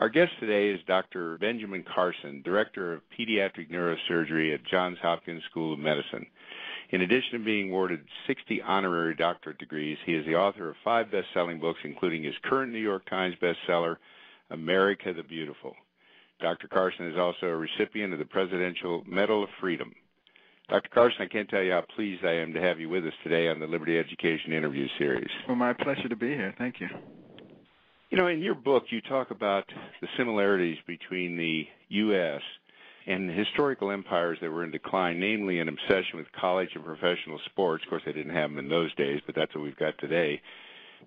Our guest today is Dr. Benjamin Carson, Director of Pediatric Neurosurgery at Johns Hopkins School of Medicine. In addition to being awarded 60 honorary doctorate degrees, he is the author of five best-selling books, including his current New York Times bestseller, America the Beautiful. Dr. Carson is also a recipient of the Presidential Medal of Freedom. Dr. Carson, I can't tell you how pleased I am to have you with us today on the Liberty Education interview series. Well, my pleasure to be here. Thank you. You know, in your book, you talk about the similarities between the U.S. and historical empires that were in decline, namely an obsession with college and professional sports. Of course, they didn't have them in those days, but that's what we've got today.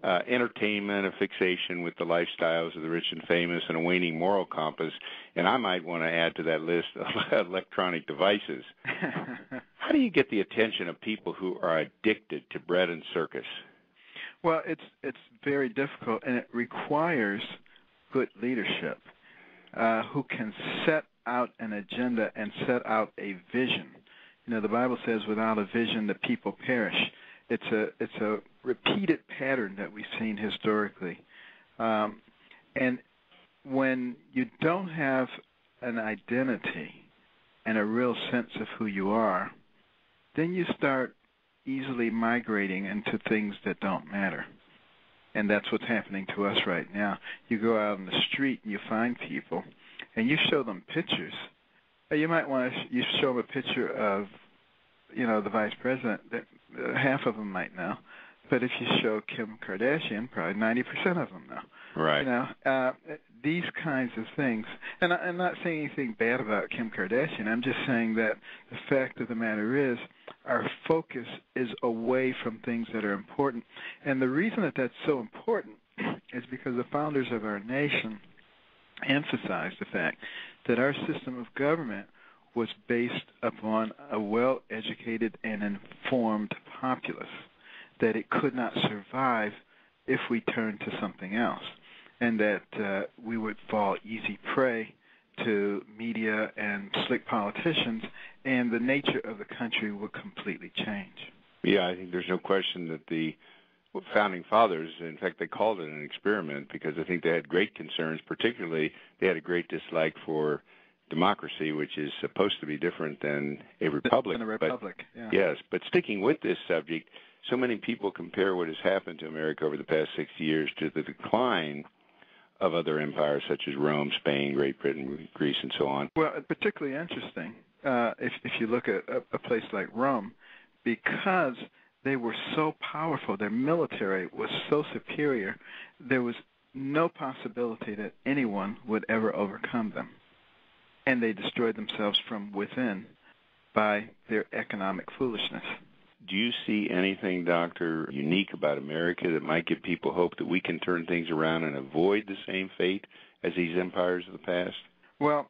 Uh, entertainment, a fixation with the lifestyles of the rich and famous, and a waning moral compass. And I might want to add to that list electronic devices. How do you get the attention of people who are addicted to bread and circus? Well, it's it's very difficult, and it requires good leadership uh, who can set out an agenda and set out a vision. You know, the Bible says, "Without a vision, the people perish." It's a it's a repeated pattern that we've seen historically, um, and when you don't have an identity and a real sense of who you are, then you start easily migrating into things that don't matter. And that's what's happening to us right now. You go out on the street and you find people, and you show them pictures. You might want to you show them a picture of, you know, the vice president. That uh, half of them might know, but if you show Kim Kardashian, probably ninety percent of them know. Right. You know, uh, these kinds of things. And I, I'm not saying anything bad about Kim Kardashian. I'm just saying that the fact of the matter is our focus is away from things that are important. And the reason that that's so important is because the founders of our nation emphasized the fact that our system of government was based upon a well educated and informed populace, that it could not survive if we turned to something else, and that uh, we would fall easy prey to media and slick politicians, and the nature of the country would completely change. Yeah, I think there's no question that the founding fathers, in fact, they called it an experiment because I think they had great concerns. Particularly, they had a great dislike for democracy, which is supposed to be different than a republic. Than a republic, but, yeah. Yes, but sticking with this subject, so many people compare what has happened to America over the past 60 years to the decline of other empires such as Rome, Spain, Great Britain, Greece, and so on. Well, particularly interesting uh, if if you look at a, a place like Rome, because they were so powerful, their military was so superior, there was no possibility that anyone would ever overcome them, and they destroyed themselves from within by their economic foolishness. Do you see anything, Doctor, unique about America that might give people hope that we can turn things around and avoid the same fate as these empires of the past? Well,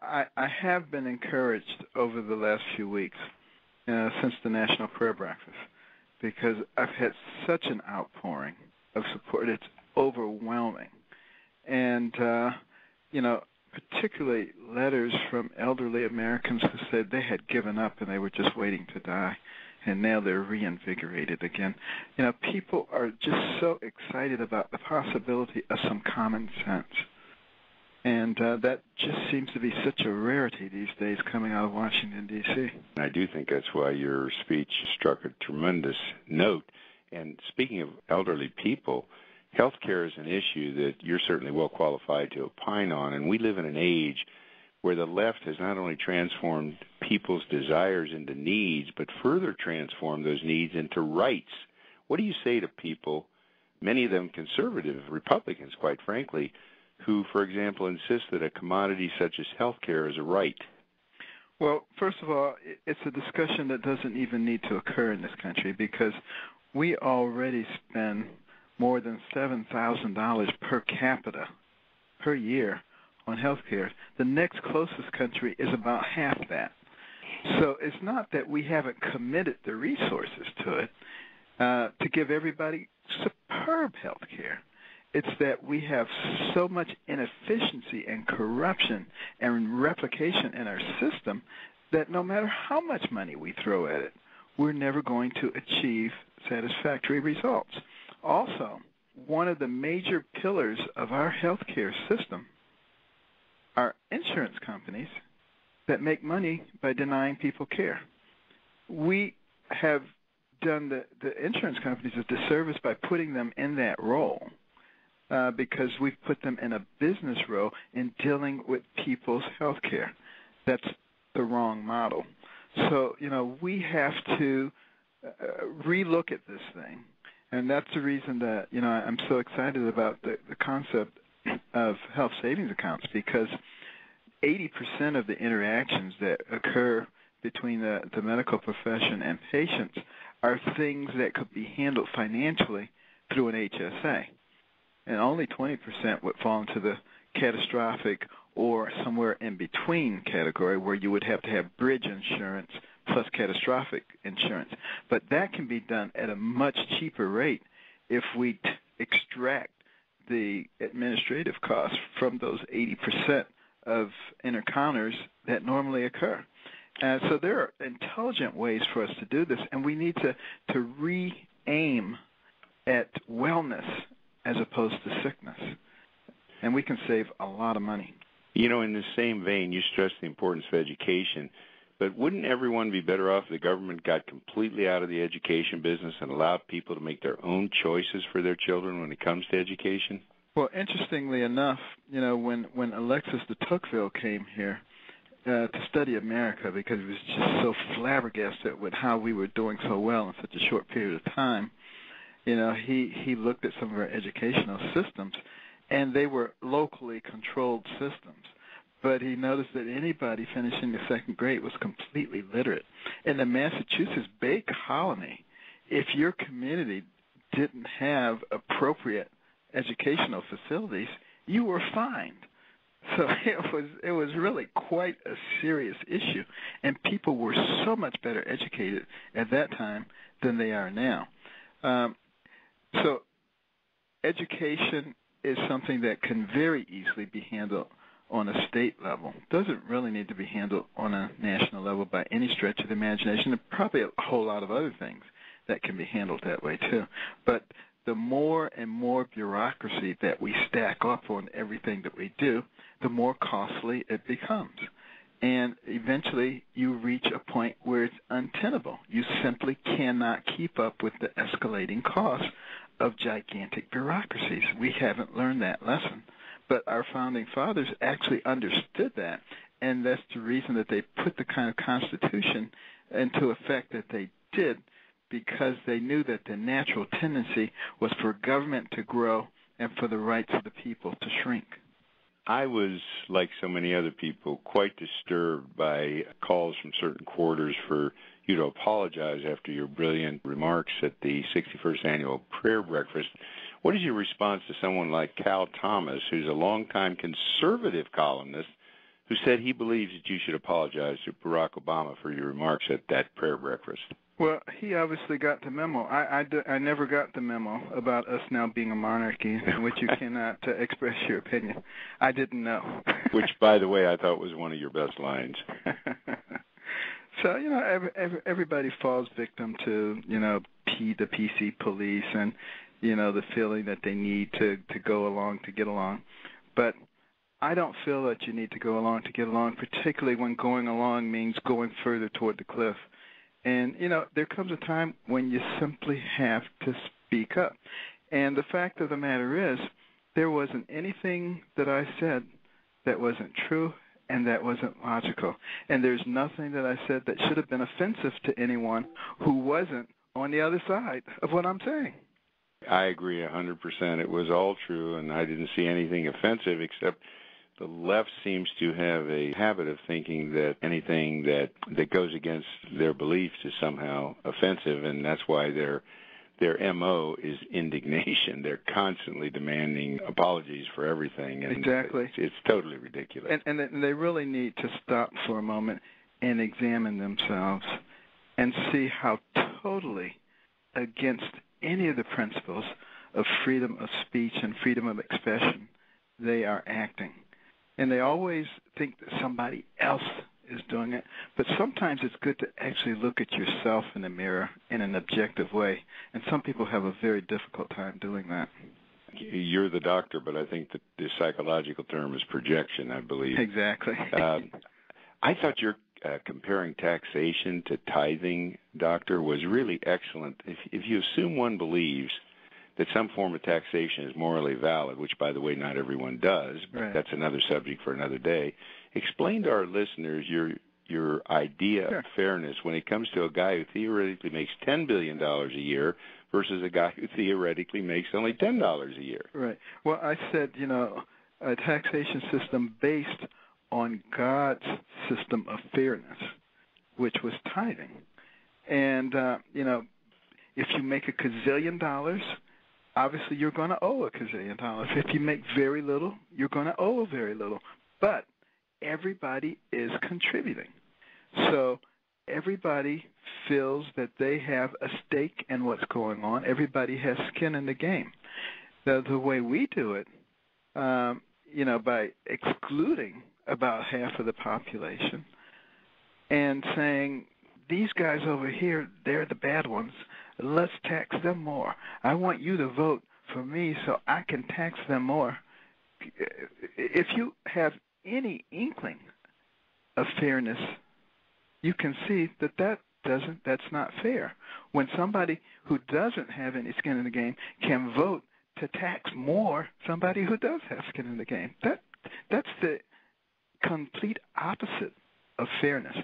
I, I have been encouraged over the last few weeks uh, since the National Prayer Breakfast because I've had such an outpouring of support. It's overwhelming. And, uh, you know, particularly letters from elderly Americans who said they had given up and they were just waiting to die and now they're reinvigorated again. You know, people are just so excited about the possibility of some common sense. And uh, that just seems to be such a rarity these days coming out of Washington, D.C. I do think that's why your speech struck a tremendous note. And speaking of elderly people, health care is an issue that you're certainly well qualified to opine on. And we live in an age where the left has not only transformed people's desires into needs, but further transformed those needs into rights. What do you say to people, many of them conservative Republicans, quite frankly, who, for example, insist that a commodity such as health care is a right? Well, first of all, it's a discussion that doesn't even need to occur in this country because we already spend more than $7,000 per capita per year on health care. The next closest country is about half that. So it's not that we haven't committed the resources to it uh, to give everybody superb health care. It's that we have so much inefficiency and corruption and replication in our system that no matter how much money we throw at it, we're never going to achieve satisfactory results. Also, one of the major pillars of our healthcare system are insurance companies that make money by denying people care. We have done the, the insurance companies a disservice by putting them in that role uh, because we've put them in a business role in dealing with people's health care. That's the wrong model. So, you know, we have to uh, relook at this thing. And that's the reason that, you know, I'm so excited about the, the concept of health savings accounts because 80% of the interactions that occur between the, the medical profession and patients are things that could be handled financially through an HSA. And only 20% would fall into the catastrophic or somewhere in between category where you would have to have bridge insurance plus catastrophic insurance. But that can be done at a much cheaper rate if we extract the administrative costs from those 80% of encounters that normally occur. And so there are intelligent ways for us to do this, and we need to, to re aim at wellness as opposed to sickness. And we can save a lot of money. You know, in the same vein, you stress the importance of education. But wouldn't everyone be better off if the government got completely out of the education business and allowed people to make their own choices for their children when it comes to education? Well, interestingly enough, you know, when when Alexis de Tocqueville came here uh, to study America because he was just so flabbergasted with how we were doing so well in such a short period of time, you know, he he looked at some of our educational systems, and they were locally controlled systems. But he noticed that anybody finishing the second grade was completely literate. In the Massachusetts Bay Colony, if your community didn't have appropriate educational facilities, you were fined. So it was it was really quite a serious issue, and people were so much better educated at that time than they are now. Um, so education is something that can very easily be handled on a state level. Doesn't really need to be handled on a national level by any stretch of the imagination. And probably a whole lot of other things that can be handled that way too. But the more and more bureaucracy that we stack up on everything that we do, the more costly it becomes. And eventually you reach a point where it's untenable. You simply cannot keep up with the escalating costs of gigantic bureaucracies. We haven't learned that lesson. But our founding fathers actually understood that. And that's the reason that they put the kind of constitution into effect that they did because they knew that the natural tendency was for government to grow and for the rights of the people to shrink. I was, like so many other people, quite disturbed by calls from certain quarters for you to apologize after your brilliant remarks at the 61st annual prayer breakfast. What is your response to someone like Cal Thomas, who's a longtime conservative columnist, who said he believes that you should apologize to Barack Obama for your remarks at that prayer breakfast? Well, he obviously got the memo. I, I, I never got the memo about us now being a monarchy in which you cannot uh, express your opinion. I didn't know. which, by the way, I thought was one of your best lines. so you know, every, every, everybody falls victim to you know P, the PC police and you know the feeling that they need to to go along to get along, but. I don't feel that you need to go along to get along, particularly when going along means going further toward the cliff. And, you know, there comes a time when you simply have to speak up. And the fact of the matter is, there wasn't anything that I said that wasn't true and that wasn't logical. And there's nothing that I said that should have been offensive to anyone who wasn't on the other side of what I'm saying. I agree a 100%. It was all true, and I didn't see anything offensive except the left seems to have a habit of thinking that anything that that goes against their beliefs is somehow offensive, and that's why their their mo is indignation. They're constantly demanding apologies for everything, and exactly, it's, it's totally ridiculous. And, and they really need to stop for a moment and examine themselves and see how totally against any of the principles of freedom of speech and freedom of expression they are acting and they always think that somebody else is doing it. But sometimes it's good to actually look at yourself in the mirror in an objective way, and some people have a very difficult time doing that. You're the doctor, but I think that the psychological term is projection, I believe. Exactly. um, I thought your uh, comparing taxation to tithing, doctor, was really excellent. If, if you assume one believes that some form of taxation is morally valid, which, by the way, not everyone does, but right. that's another subject for another day. Explain to our listeners your your idea sure. of fairness when it comes to a guy who theoretically makes ten billion dollars a year versus a guy who theoretically makes only ten dollars a year. Right. Well, I said, you know, a taxation system based on God's system of fairness, which was tithing. And uh, you know, if you make a gazillion dollars, obviously you're going to owe a gazillion dollars. If you make very little, you're going to owe very little. But everybody is contributing. So everybody feels that they have a stake in what's going on. Everybody has skin in the game. The, the way we do it, um, you know, by excluding about half of the population and saying, these guys over here, they're the bad ones. Let's tax them more. I want you to vote for me so I can tax them more. If you have any inkling of fairness, you can see that that doesn't that's not fair. When somebody who doesn't have any skin in the game can vote to tax more somebody who does have skin in the game. That that's the complete opposite of fairness.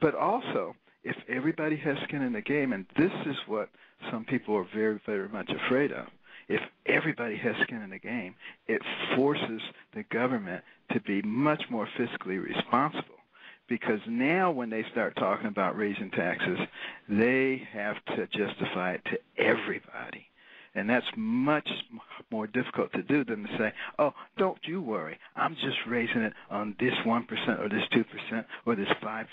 But also, if everybody has skin in the game, and this is what some people are very, very much afraid of, if everybody has skin in the game, it forces the government to be much more fiscally responsible. Because now, when they start talking about raising taxes, they have to justify it to everybody. And that's much more difficult to do than to say, oh, don't you worry. I'm just raising it on this 1% or this 2% or this 5%.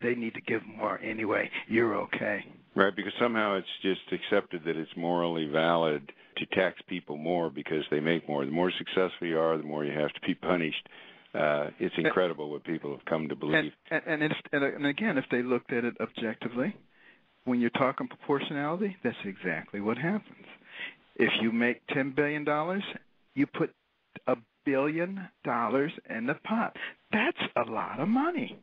They need to give more anyway. You're okay. Right, because somehow it's just accepted that it's morally valid to tax people more because they make more. The more successful you are, the more you have to be punished. Uh, it's incredible what people have come to believe. And, and, and, if, and again, if they looked at it objectively, when you're talking proportionality, that's exactly what happens. If you make $10 billion, you put a billion dollars in the pot. That's a lot of money.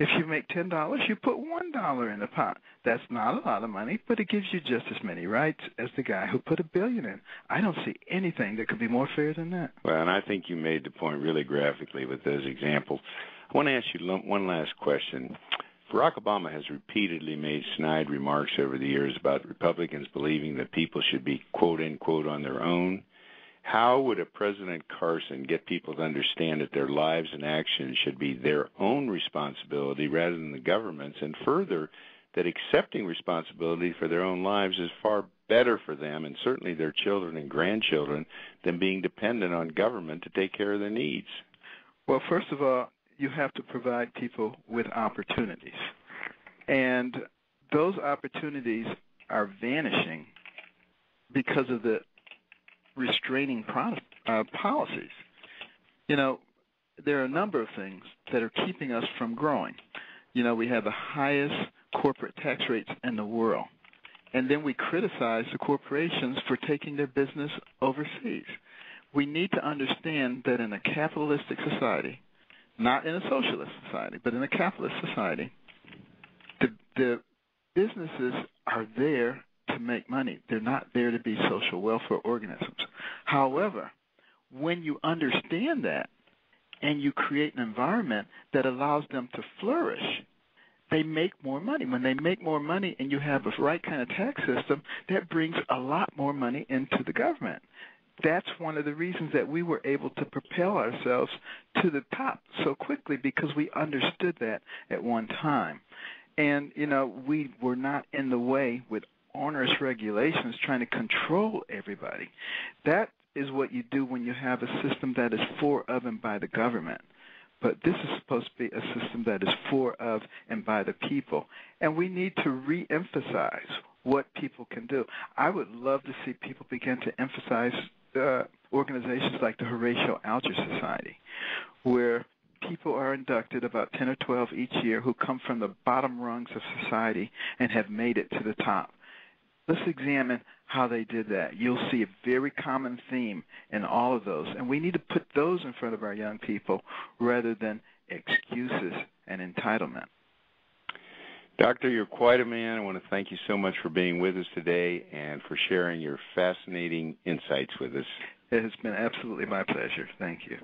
If you make ten dollars, you put one dollar in the pot. That's not a lot of money, but it gives you just as many rights as the guy who put a billion in. I don't see anything that could be more fair than that. Well, and I think you made the point really graphically with those examples. I want to ask you one last question. Barack Obama has repeatedly made snide remarks over the years about Republicans believing that people should be quote unquote on their own how would a President Carson get people to understand that their lives and actions should be their own responsibility rather than the government's, and further, that accepting responsibility for their own lives is far better for them and certainly their children and grandchildren than being dependent on government to take care of their needs? Well, first of all, you have to provide people with opportunities. And those opportunities are vanishing because of the restraining uh, policies. You know, there are a number of things that are keeping us from growing. You know, we have the highest corporate tax rates in the world. And then we criticize the corporations for taking their business overseas. We need to understand that in a capitalistic society, not in a socialist society, but in a capitalist society, the, the businesses are there to make money. They're not there to be social welfare organisms. However, when you understand that and you create an environment that allows them to flourish, they make more money. When they make more money and you have the right kind of tax system, that brings a lot more money into the government. That's one of the reasons that we were able to propel ourselves to the top so quickly because we understood that at one time. And, you know, we were not in the way with onerous regulations trying to control everybody. That is what you do when you have a system that is for, of, and by the government. But this is supposed to be a system that is for, of, and by the people. And we need to reemphasize what people can do. I would love to see people begin to emphasize uh, organizations like the Horatio Alger Society, where people are inducted, about 10 or 12 each year, who come from the bottom rungs of society and have made it to the top let's examine how they did that. You'll see a very common theme in all of those. And we need to put those in front of our young people rather than excuses and entitlement. Doctor, you're quite a man. I want to thank you so much for being with us today and for sharing your fascinating insights with us. It has been absolutely my pleasure. Thank you.